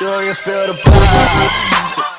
Do you feel the vibes?